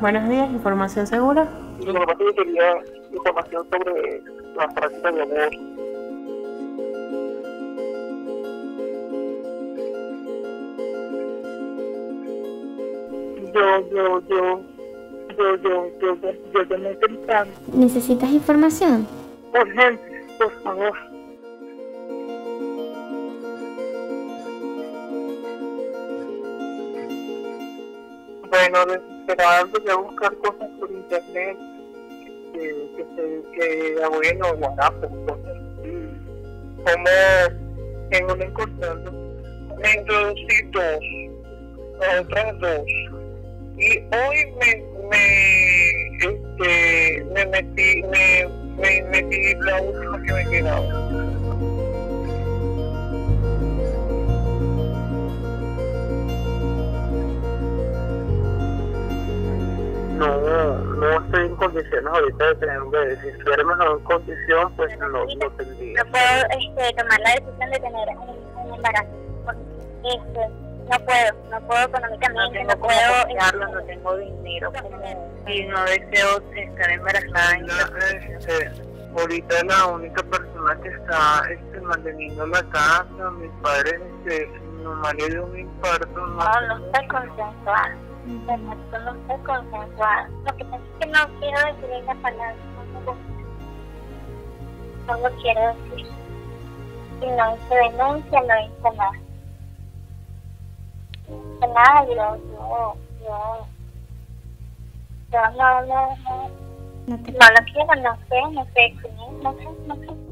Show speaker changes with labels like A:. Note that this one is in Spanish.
A: Buenos días, información segura.
B: Quería información sobre las prácticas de amor. Yo, yo, yo, yo, yo, yo, yo, yo, yo me temprano.
C: ¿Necesitas información?
B: Urgente, por favor. Bueno, desesperada empecé a buscar cosas por internet que, que, se, que bueno, WhatsApp, cosas así. Como en un encontrando, me introducí dos, otras dos. Y hoy me, me, este, me metí, me, me metí la última que me quedaba. Condiciones ahorita de tener un bebé. Si estuviera en mejor condición, pues no lo tendría.
D: no puedo este, tomar la decisión de tener un, un embarazo. Porque, este, no puedo, no puedo económicamente, no, puedo.
E: apoyarlo, no tengo dinero y no deseo estar embarazada en esta
B: Este, ahorita la única persona que está este, manteniendo la casa, mis padres, este, mi le dio un infarto, no,
D: No, no está consensuado. Está consensuado. Lo que pasa es que no quiero decir esa palabra. No. No lo quiero decir. Y no hice denuncia, no hice nada. Nada, yo, yo, yo, yo no, no, no, no lo quiero, no sé, no sé, no sé, no sé.